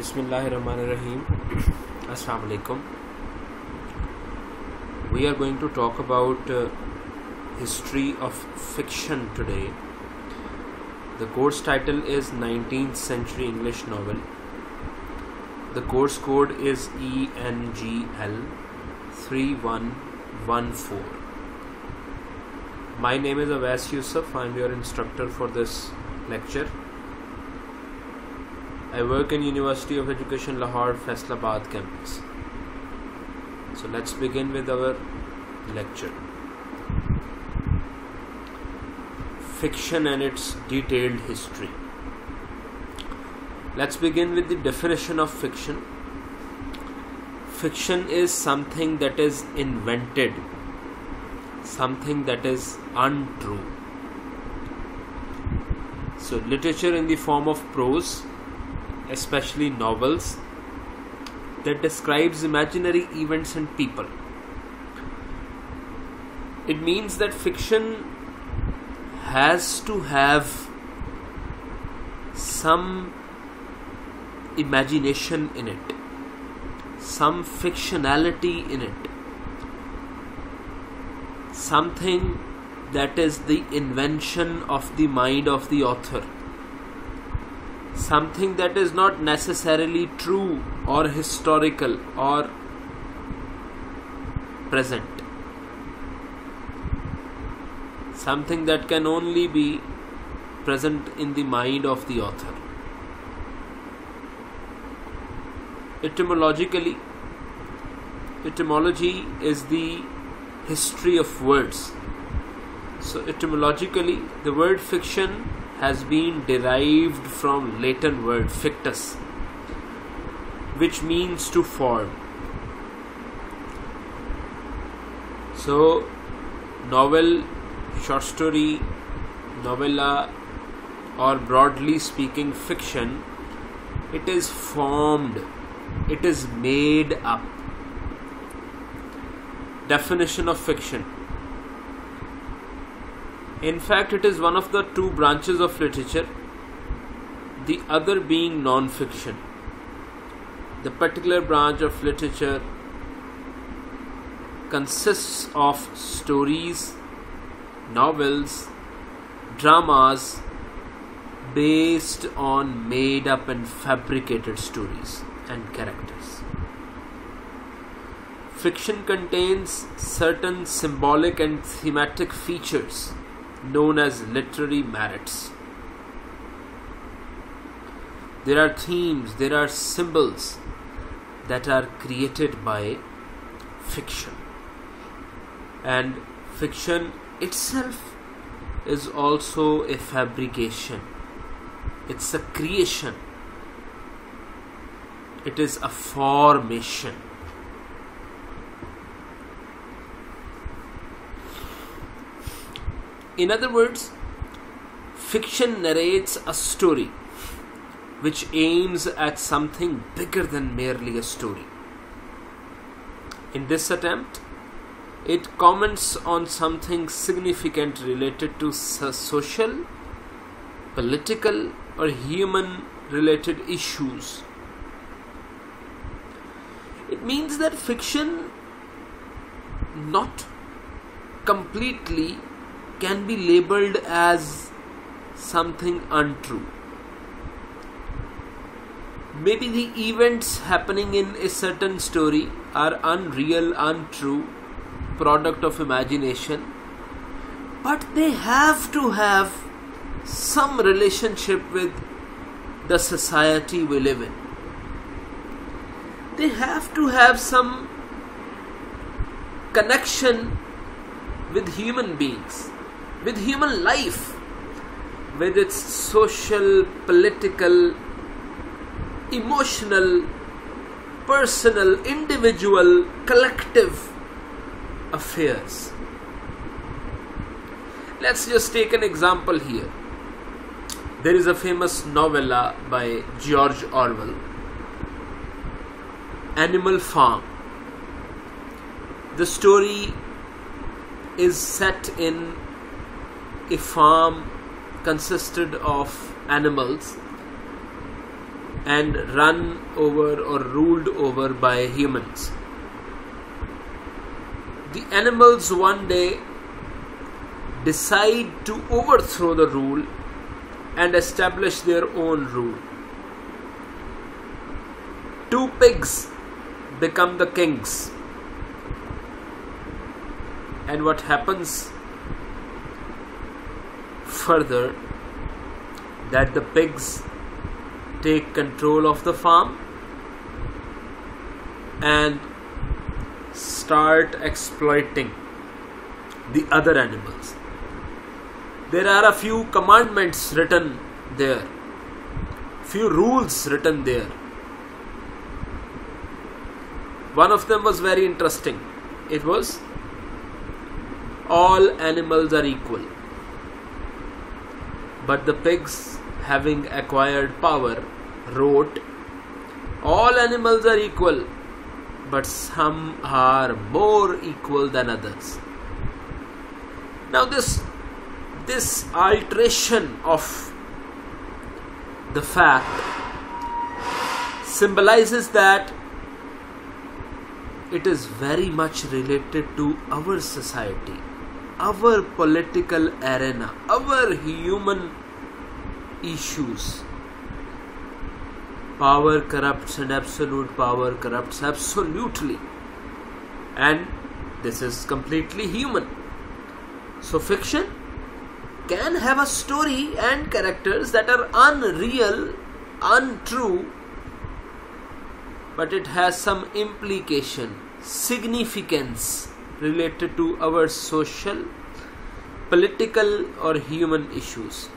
Bismillahirrahmanirrahim. Assalamu alaikum. We are going to talk about uh, history of fiction today. The course title is 19th century English novel. The course code is ENGL 3114. My name is Avas Yusuf. I am your instructor for this lecture. I work in University of Education Lahore Faisalabad campus. So let's begin with our lecture. Fiction and its detailed history. Let's begin with the definition of fiction. Fiction is something that is invented, something that is untrue. So, literature in the form of prose especially novels, that describes imaginary events and people. It means that fiction has to have some imagination in it, some fictionality in it, something that is the invention of the mind of the author something that is not necessarily true or historical or present. Something that can only be present in the mind of the author. Etymologically, etymology is the history of words. So, etymologically, the word fiction has been derived from Latin word fictus which means to form. So novel short story novella or broadly speaking fiction it is formed. It is made up. Definition of fiction in fact, it is one of the two branches of literature, the other being non fiction. The particular branch of literature consists of stories, novels, dramas based on made up and fabricated stories and characters. Fiction contains certain symbolic and thematic features known as literary merits. There are themes, there are symbols that are created by fiction. And fiction itself is also a fabrication, it's a creation, it is a formation. In other words, fiction narrates a story which aims at something bigger than merely a story. In this attempt, it comments on something significant related to social, political, or human related issues. It means that fiction not completely can be labeled as something untrue. Maybe the events happening in a certain story are unreal, untrue, product of imagination, but they have to have some relationship with the society we live in. They have to have some connection with human beings with human life, with its social, political, emotional, personal, individual, collective affairs. Let's just take an example here. There is a famous novella by George Orwell, Animal Farm. The story is set in a farm consisted of animals and run over or ruled over by humans. The animals one day decide to overthrow the rule and establish their own rule. Two pigs become the kings. And what happens further that the pigs take control of the farm and start exploiting the other animals. There are a few commandments written there, few rules written there. One of them was very interesting. It was all animals are equal. But the pigs, having acquired power, wrote, All animals are equal, but some are more equal than others. Now, this, this alteration of the fact symbolizes that it is very much related to our society, our political arena, our human issues. Power corrupts and absolute power corrupts absolutely. And this is completely human. So, fiction can have a story and characters that are unreal, untrue, but it has some implication, significance related to our social, political, or human issues.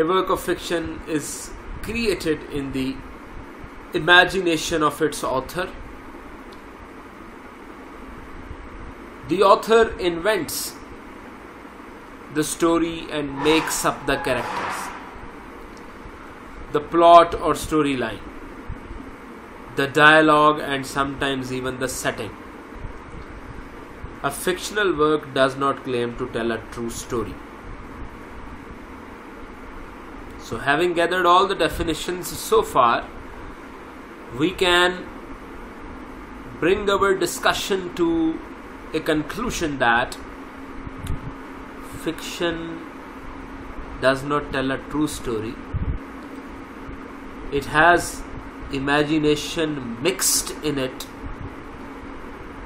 A work of fiction is created in the imagination of its author. The author invents the story and makes up the characters, the plot or storyline, the dialogue, and sometimes even the setting. A fictional work does not claim to tell a true story. So, having gathered all the definitions so far, we can bring our discussion to a conclusion that fiction does not tell a true story. It has imagination mixed in it.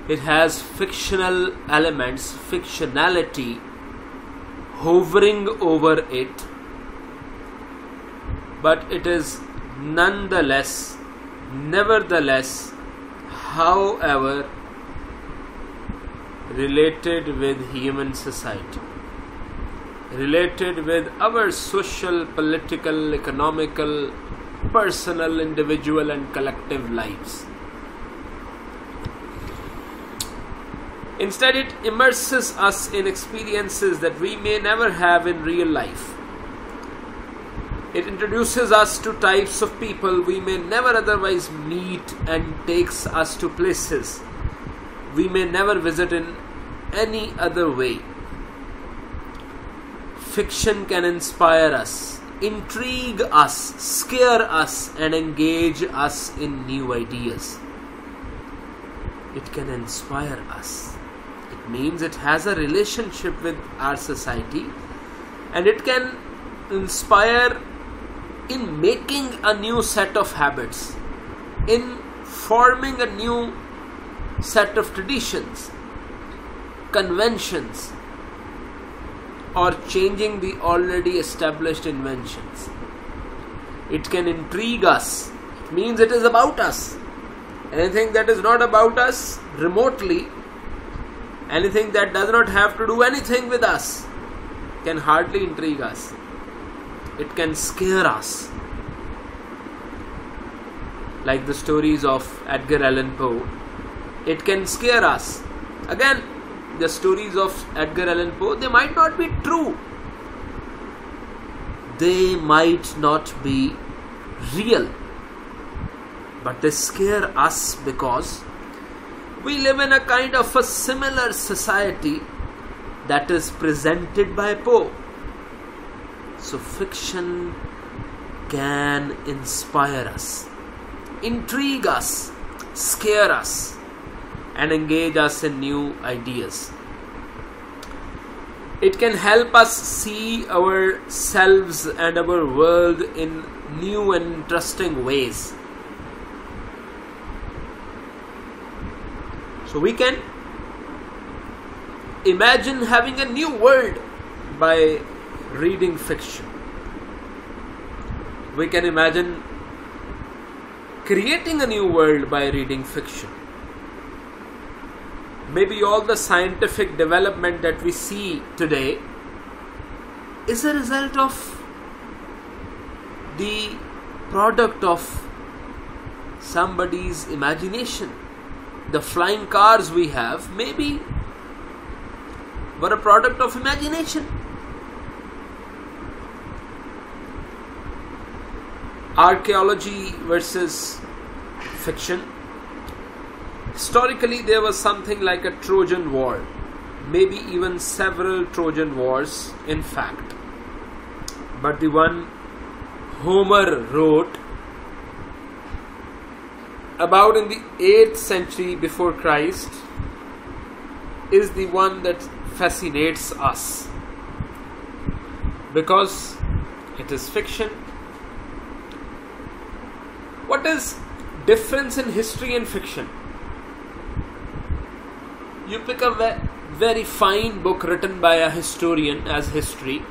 It has fictional elements, fictionality hovering over it, but it is nonetheless, nevertheless, however, related with human society related with our social, political, economical, personal, individual, and collective lives. Instead, it immerses us in experiences that we may never have in real life. It introduces us to types of people we may never otherwise meet and takes us to places we may never visit in any other way fiction can inspire us, intrigue us, scare us, and engage us in new ideas. It can inspire us. It means it has a relationship with our society and it can inspire in making a new set of habits, in forming a new set of traditions, conventions, or changing the already established inventions. It can intrigue us. It means it is about us. Anything that is not about us remotely, anything that does not have to do anything with us, can hardly intrigue us. It can scare us. Like the stories of Edgar Allan Poe, it can scare us. Again, the stories of Edgar Allan Poe, they might not be true. They might not be real. But they scare us because we live in a kind of a similar society that is presented by Poe. So, fiction can inspire us, intrigue us, scare us, and engage us in new ideas. It can help us see ourselves and our world in new and interesting ways. So we can imagine having a new world by reading fiction. We can imagine creating a new world by reading fiction. Maybe all the scientific development that we see today is a result of the product of somebody's imagination. The flying cars we have maybe were a product of imagination. Archaeology versus fiction. Historically, there was something like a Trojan War, maybe even several Trojan Wars, in fact. But the one Homer wrote about in the 8th century before Christ is the one that fascinates us because it is fiction. What is difference in history and fiction? You pick a ve- very fine book written by a historian as history.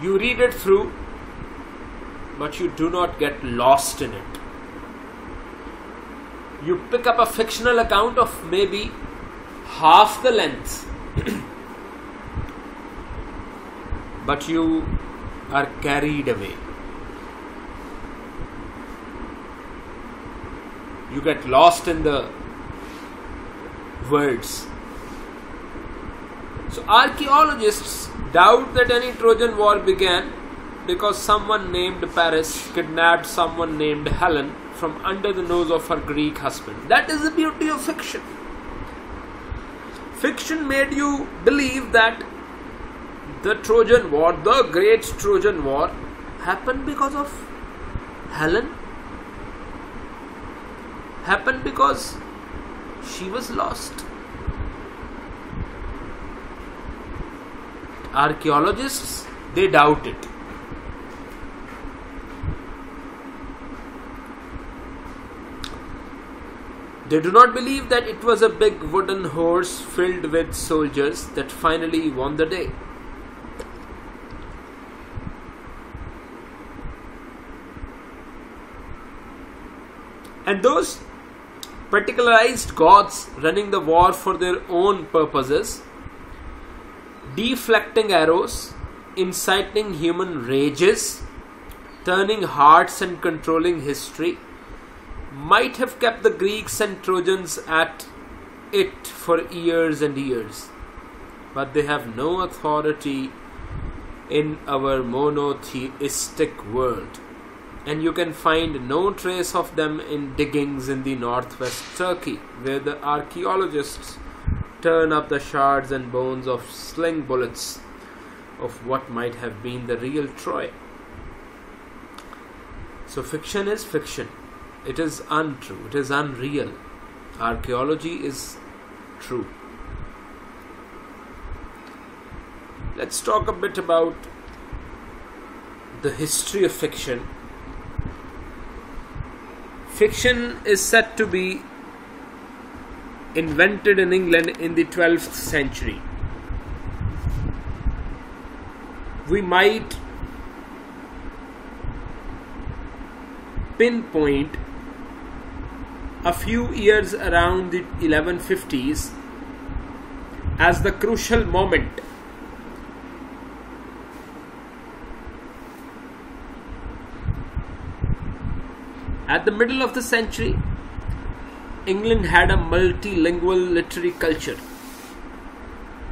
You read it through, but you do not get lost in it. You pick up a fictional account of maybe half the length, but you are carried away. You get lost in the words. So, archaeologists doubt that any Trojan War began because someone named Paris kidnapped someone named Helen from under the nose of her Greek husband. That is the beauty of fiction. Fiction made you believe that the Trojan War, the great Trojan War, happened because of Helen, happened because she was lost. Archaeologists, they doubt it. They do not believe that it was a big wooden horse filled with soldiers that finally won the day. And those particularized gods running the war for their own purposes, deflecting arrows, inciting human rages, turning hearts and controlling history, might have kept the Greeks and Trojans at it for years and years. But they have no authority in our monotheistic world and you can find no trace of them in diggings in the northwest Turkey, where the archaeologists turn up the shards and bones of sling bullets of what might have been the real Troy. So, fiction is fiction, it is untrue, it is unreal. Archaeology is true. Let's talk a bit about the history of fiction Fiction is said to be invented in England in the 12th century. We might pinpoint a few years around the 1150s as the crucial moment At the middle of the century, England had a multilingual literary culture,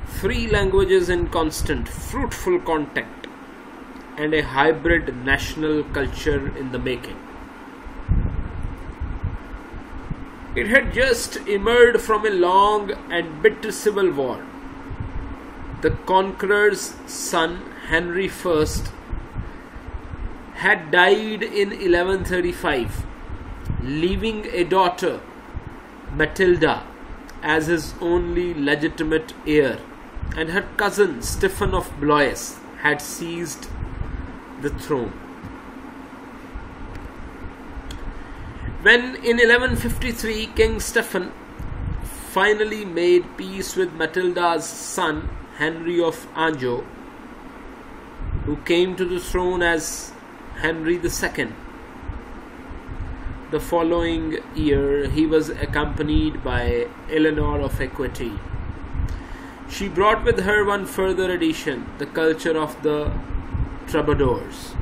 three languages in constant, fruitful contact, and a hybrid national culture in the making. It had just emerged from a long and bitter civil war. The conqueror's son, Henry I, had died in 1135, leaving a daughter, Matilda, as his only legitimate heir, and her cousin Stephen of Blois had seized the throne. When in 1153 King Stephen finally made peace with Matilda's son Henry of Anjou, who came to the throne as Henry II. The following year, he was accompanied by Eleanor of Aquitaine. She brought with her one further addition the culture of the troubadours.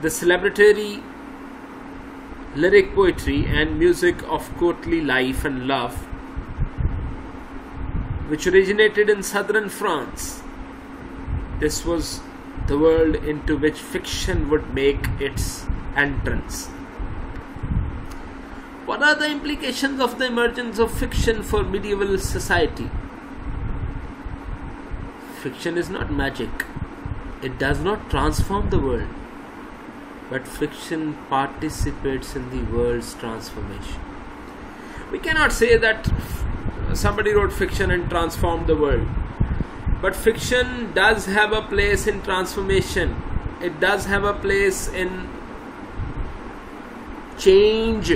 The celebratory lyric poetry and music of courtly life and love, which originated in southern France. This was the world into which fiction would make its entrance. What are the implications of the emergence of fiction for medieval society? Fiction is not magic, it does not transform the world, but fiction participates in the world's transformation. We cannot say that somebody wrote fiction and transformed the world, but fiction does have a place in transformation, it does have a place in change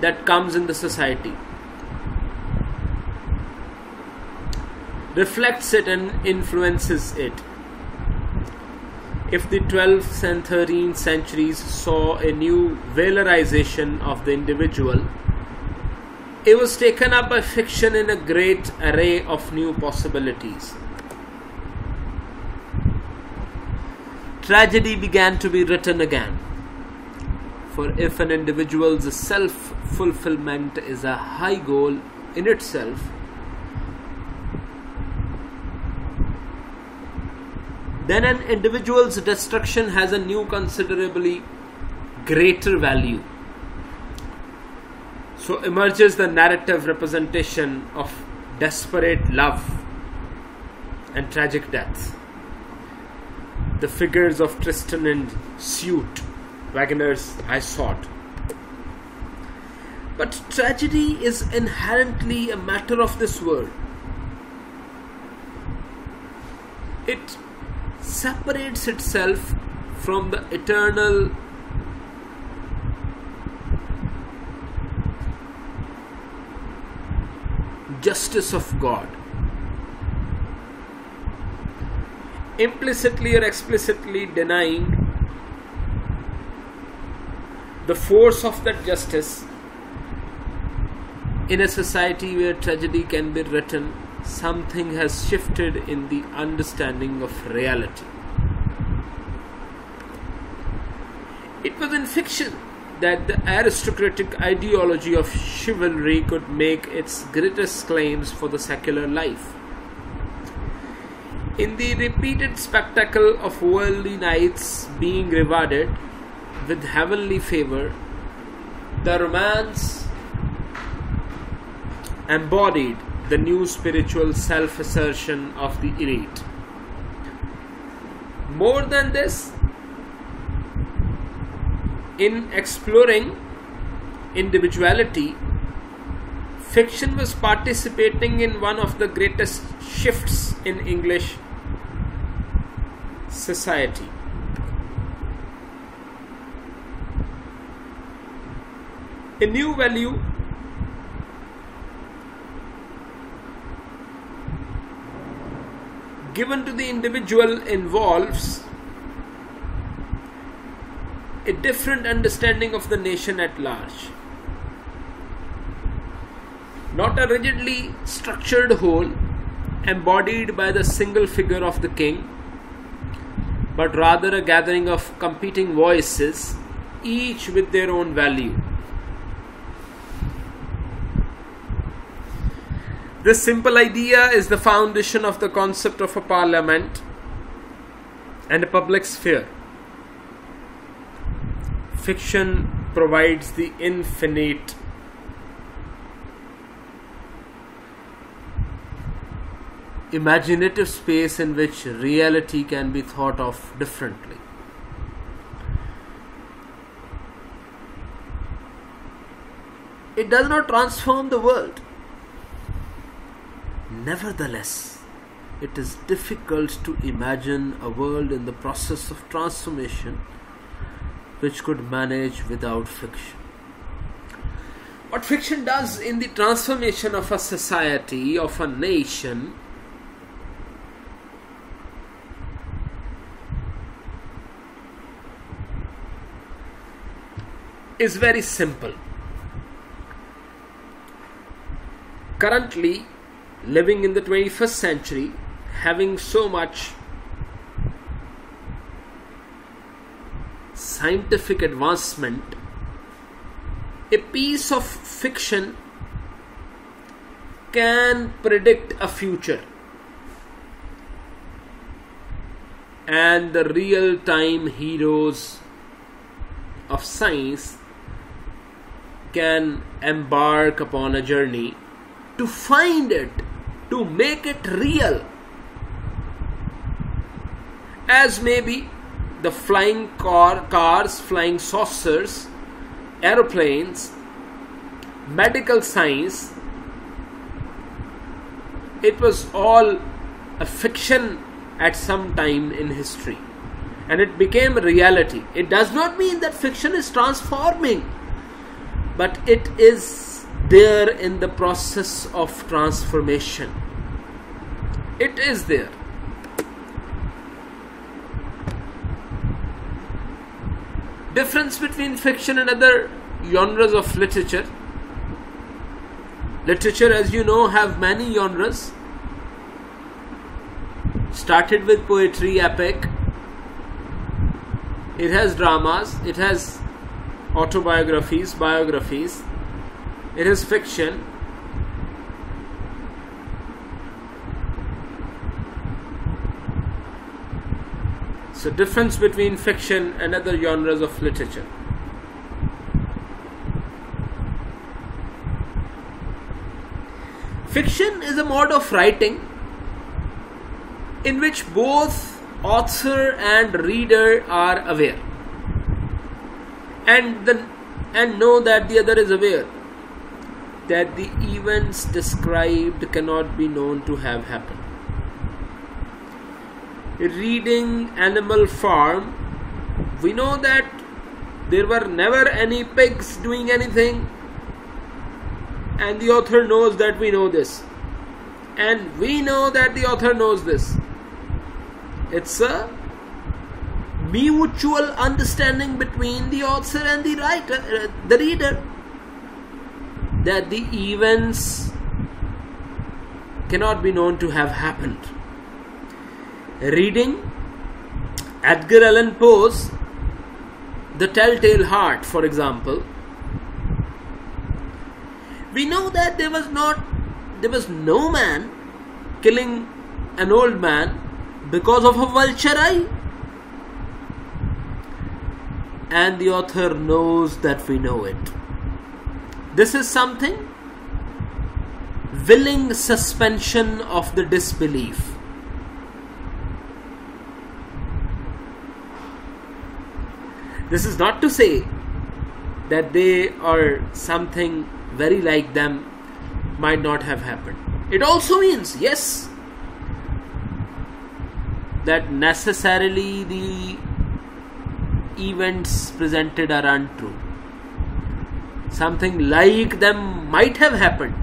that comes in the society. Reflects it and influences it. If the 12th and 13th centuries saw a new valorization of the individual, it was taken up by fiction in a great array of new possibilities. Tragedy began to be written again. For if an individual's self fulfillment is a high goal in itself, then an individual's destruction has a new, considerably greater value. So emerges the narrative representation of desperate love and tragic death. The figures of Tristan and Iseult Wagner's sought. But tragedy is inherently a matter of this world. It separates itself from the eternal justice of God. Implicitly or explicitly denying the force of that justice in a society where tragedy can be written, something has shifted in the understanding of reality. It was in fiction that the aristocratic ideology of chivalry could make its greatest claims for the secular life. In the repeated spectacle of worldly knights being rewarded, with heavenly favor, the romance embodied the new spiritual self assertion of the elite. More than this, in exploring individuality, fiction was participating in one of the greatest shifts in English society. a new value given to the individual involves a different understanding of the nation at large. Not a rigidly structured whole embodied by the single figure of the king, but rather a gathering of competing voices, each with their own value. This simple idea is the foundation of the concept of a parliament and a public sphere. Fiction provides the infinite imaginative space in which reality can be thought of differently. It does not transform the world. Nevertheless, it is difficult to imagine a world in the process of transformation which could manage without fiction. What fiction does in the transformation of a society, of a nation, is very simple. Currently, living in the 21st century, having so much scientific advancement, a piece of fiction can predict a future. And the real time heroes of science can embark upon a journey to find it, to make it real. As maybe the flying car, cars, flying saucers, aeroplanes, medical science, it was all a fiction at some time in history and it became a reality. It does not mean that fiction is transforming, but it is there in the process of transformation. It is there. Difference between fiction and other genres of literature. Literature, as you know, have many genres. Started with poetry, epic, it has dramas, it has autobiographies, biographies. It is fiction. So, difference between fiction and other genres of literature. Fiction is a mode of writing in which both author and reader are aware and the and know that the other is aware. That the events described cannot be known to have happened. Reading animal farm we know that there were never any pigs doing anything and the author knows that we know this. And we know that the author knows this. It's a mutual understanding between the author and the writer, uh, the reader, that the events cannot be known to have happened. Reading Edgar Allan Poe's The Telltale Heart, for example, we know that there was not there was no man killing an old man because of a vulture eye. And the author knows that we know it. This is something willing suspension of the disbelief. This is not to say that they or something very like them might not have happened. It also means, yes, that necessarily the events presented are untrue. Something like them might have happened.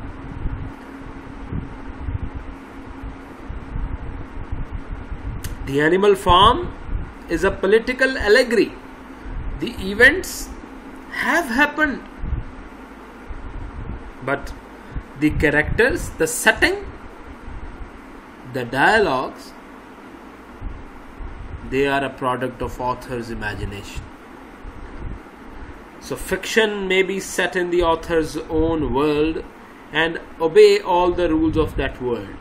The animal farm is a political allegory. The events have happened. But the characters, the setting, the dialogues they are a product of author's imagination. So fiction may be set in the author's own world and obey all the rules of that world.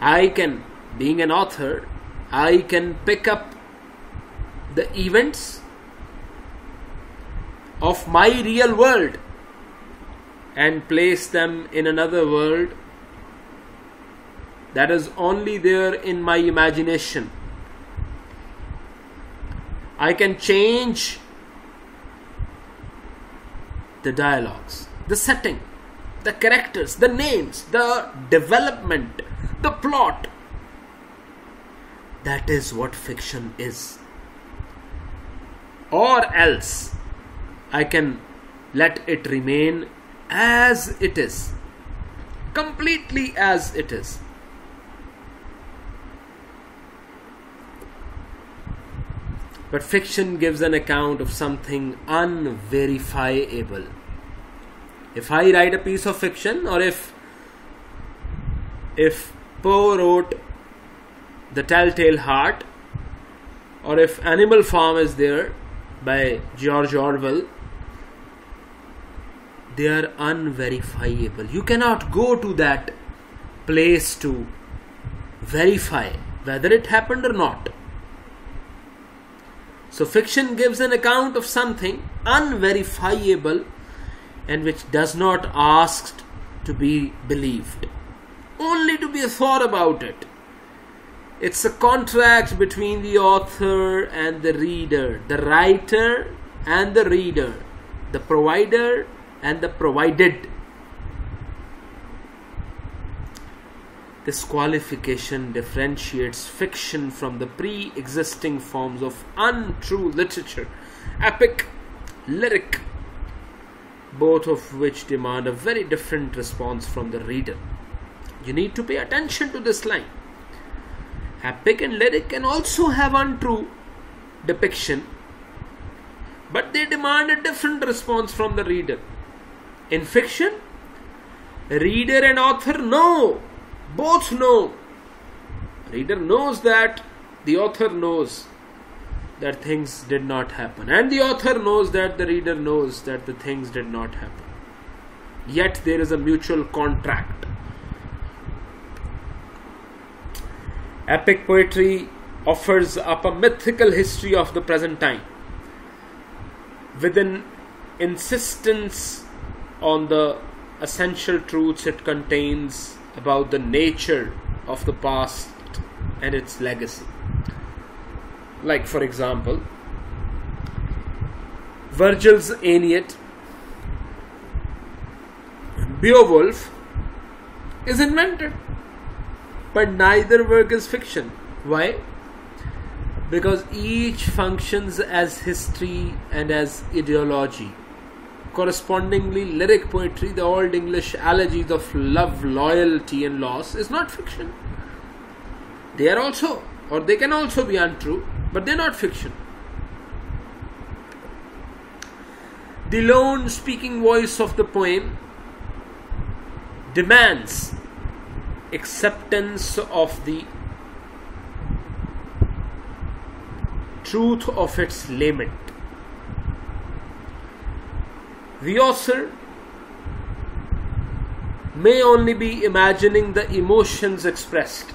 I can, being an author, I can pick up the events of my real world and place them in another world that is only there in my imagination. I can change the dialogues, the setting, the characters, the names, the development, the plot. That is what fiction is. Or else, I can let it remain as it is, completely as it is. But fiction gives an account of something unverifiable. If I write a piece of fiction, or if if Poe wrote The Telltale Heart, or if Animal Farm is there by George Orwell, they are unverifiable. You cannot go to that place to verify whether it happened or not. So, fiction gives an account of something unverifiable and which does not ask to be believed, only to be thought about it. It's a contract between the author and the reader, the writer and the reader, the provider and the provided. This qualification differentiates fiction from the pre existing forms of untrue literature, epic, lyric, both of which demand a very different response from the reader. You need to pay attention to this line. Epic and lyric can also have untrue depiction, but they demand a different response from the reader. In fiction, reader and author know, both know. Reader knows that the author knows that things did not happen, and the author knows that the reader knows that the things did not happen. Yet there is a mutual contract. Epic poetry offers up a mythical history of the present time with an insistence on the essential truths it contains about the nature of the past and its legacy. Like, for example, Virgil's Aeneid, Beowulf is invented, but neither work is fiction. Why? Because each functions as history and as ideology correspondingly lyric poetry, the old English elegies of love, loyalty, and loss, is not fiction. They are also, or they can also be untrue, but they're not fiction. The lone speaking voice of the poem demands acceptance of the truth of its lament the author may only be imagining the emotions expressed.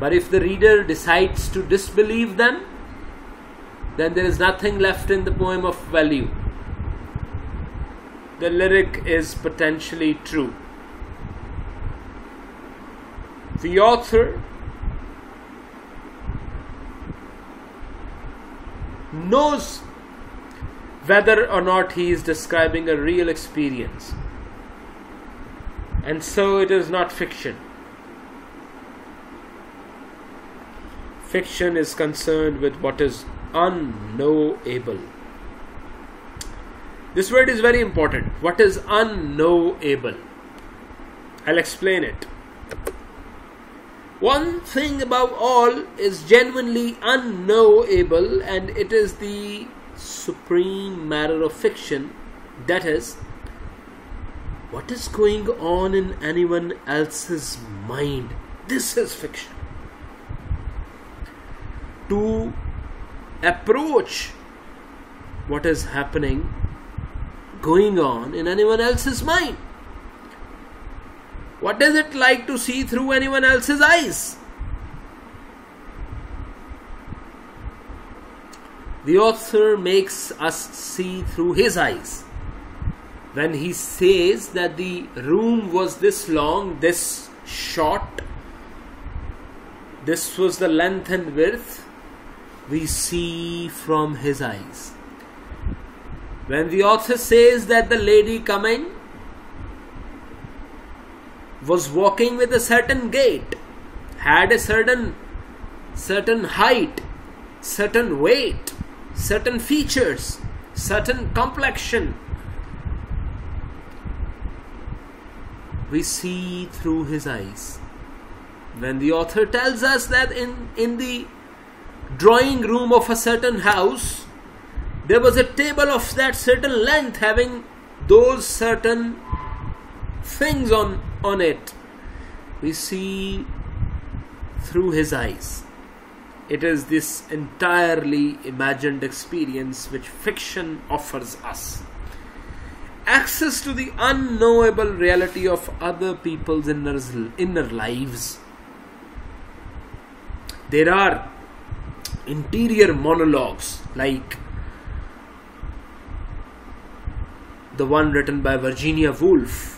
But if the reader decides to disbelieve them, then there is nothing left in the poem of value. The lyric is potentially true. The author knows whether or not he is describing a real experience. And so it is not fiction. Fiction is concerned with what is unknowable. This word is very important. What is unknowable? I'll explain it. One thing above all is genuinely unknowable, and it is the supreme matter of fiction that is, what is going on in anyone else's mind. This is fiction. To approach what is happening, going on in anyone else's mind. What is it like to see through anyone else's eyes? The author makes us see through his eyes. when he says that the room was this long, this short, this was the length and width, we see from his eyes. When the author says that the lady coming was walking with a certain gait, had a certain certain height, certain weight, certain features, certain complexion, we see through his eyes. When the author tells us that in, in the drawing room of a certain house, there was a table of that certain length having those certain things on, on it, we see through his eyes. It is this entirely imagined experience which fiction offers us access to the unknowable reality of other people's inner, inner lives. There are interior monologues like the one written by Virginia Woolf,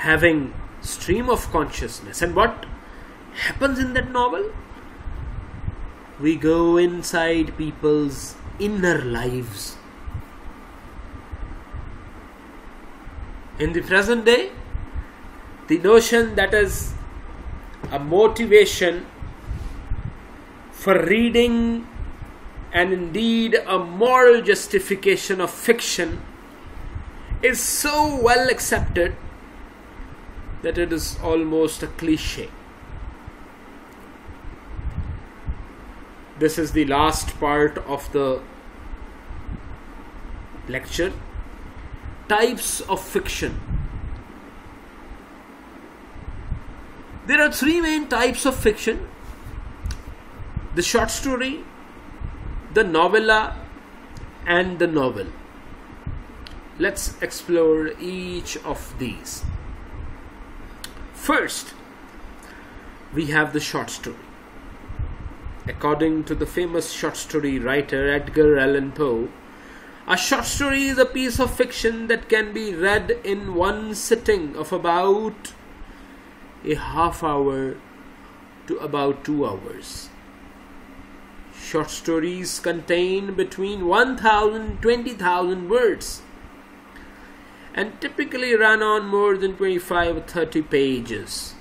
having stream of consciousness. And what happens in that novel? We go inside people's inner lives. In the present day, the notion that is a motivation for reading and indeed a moral justification of fiction is so well accepted that it is almost a cliche. This is the last part of the lecture. Types of fiction. There are three main types of fiction. The short story the novella and the novel. Let's explore each of these first we have the short story according to the famous short story writer edgar allan poe a short story is a piece of fiction that can be read in one sitting of about a half hour to about two hours. Short stories contain between 1000 and 20,000 words and typically run on more than 25 or 30 pages.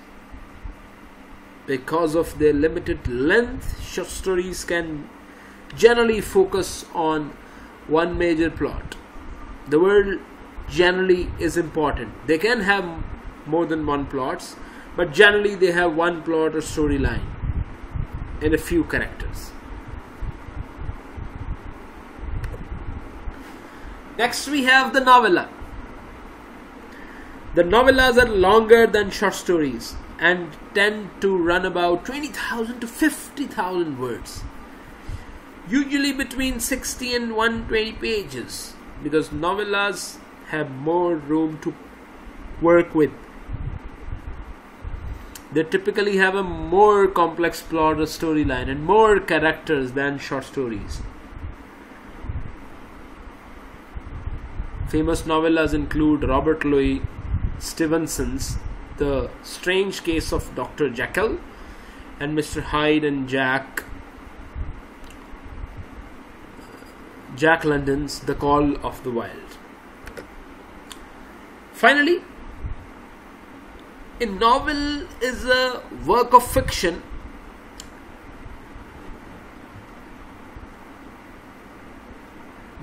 Because of their limited length, short stories can generally focus on one major plot. The word generally is important. They can have more than one plots, but generally they have one plot or storyline and a few characters. Next we have the novella. The novellas are longer than short stories and tend to run about 20,000 to 50,000 words usually between 60 and 120 pages because novellas have more room to work with. They typically have a more complex plot or storyline and more characters than short stories. Famous novellas include Robert Louis Stevenson's The Strange Case of Dr. Jekyll and Mr. Hyde and Jack Jack London's The Call of the Wild. Finally, a novel is a work of fiction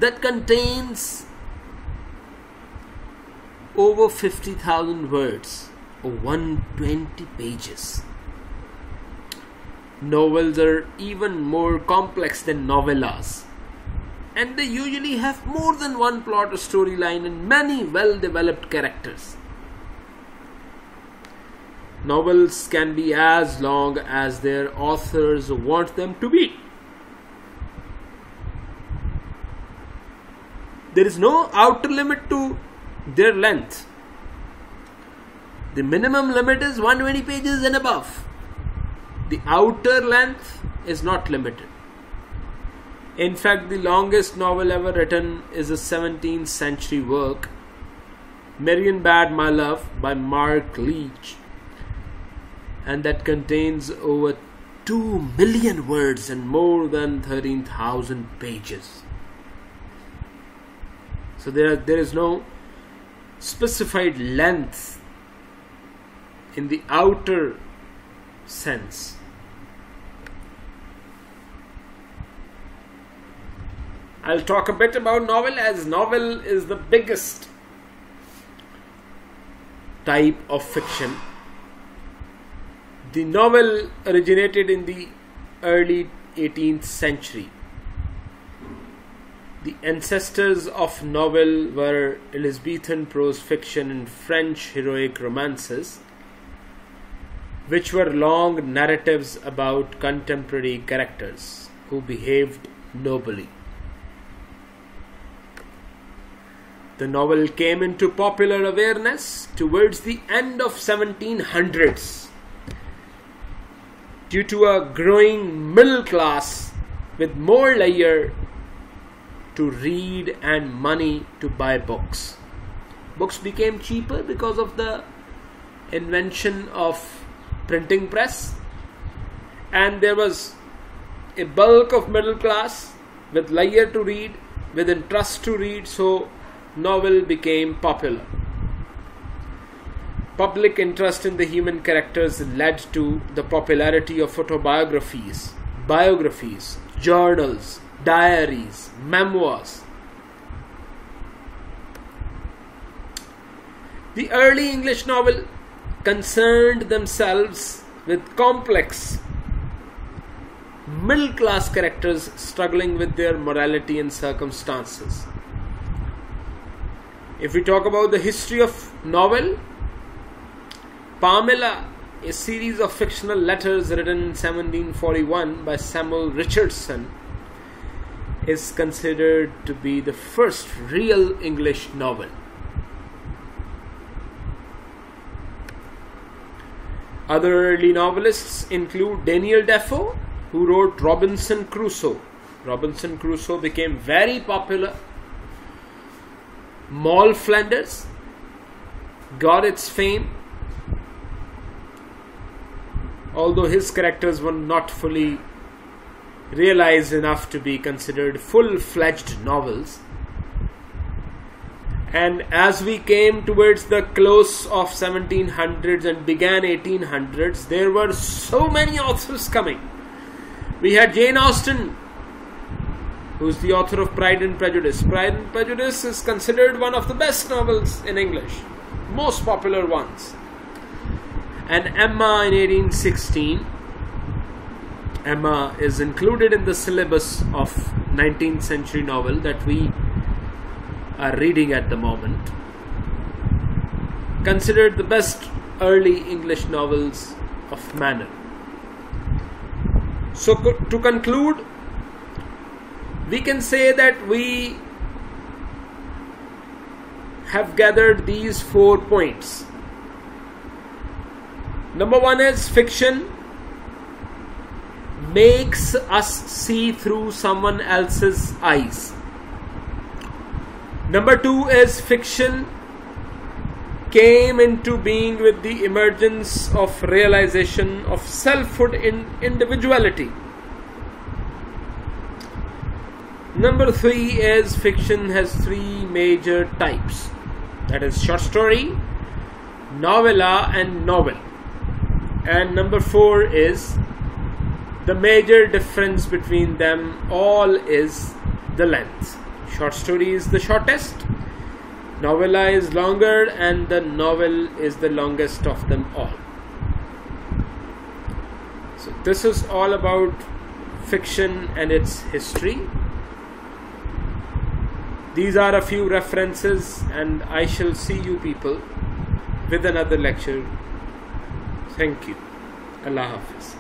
that contains over 50,000 words or 120 pages. Novels are even more complex than novellas and they usually have more than one plot or storyline and many well developed characters. Novels can be as long as their authors want them to be. There is no outer limit to their length. The minimum limit is 120 pages and above. The outer length is not limited. In fact, the longest novel ever written is a 17th century work, Marienbad My Love by Mark Leach, and that contains over 2 million words and more than 13,000 pages. So there, there is no specified length in the outer sense. I'll talk a bit about novel as novel is the biggest type of fiction. The novel originated in the early 18th century. The ancestors of novel were Elizabethan prose fiction and French heroic romances, which were long narratives about contemporary characters who behaved nobly. The novel came into popular awareness towards the end of 1700s due to a growing middle class with more leisure to read and money to buy books. Books became cheaper because of the invention of printing press and there was a bulk of middle class with leisure to read with interest to read so novel became popular. Public interest in the human characters led to the popularity of autobiographies, biographies, journals, diaries, memoirs. The early English novel concerned themselves with complex middle class characters struggling with their morality and circumstances. If we talk about the history of novel, Pamela, a series of fictional letters written in 1741 by Samuel Richardson, is considered to be the first real English novel. Other early novelists include Daniel Defoe, who wrote Robinson Crusoe. Robinson Crusoe became very popular Moll Flanders got its fame, although his characters were not fully realized enough to be considered full fledged novels. And as we came towards the close of 1700s and began 1800s, there were so many authors coming. We had Jane Austen, who's the author of Pride and Prejudice. Pride and Prejudice is considered one of the best novels in English, most popular ones. And Emma in 1816. Emma is included in the syllabus of 19th century novel that we are reading at the moment. Considered the best early English novels of manner. So, to conclude, we can say that we have gathered these four points. Number one is fiction makes us see through someone else's eyes. Number two is fiction came into being with the emergence of realization of selfhood in individuality. Number three is fiction has three major types that is, short story, novella, and novel. And number four is the major difference between them all is the length. Short story is the shortest, novella is longer, and the novel is the longest of them all. So, this is all about fiction and its history. These are a few references, and I shall see you people with another lecture. Thank you. Allah Hafiz.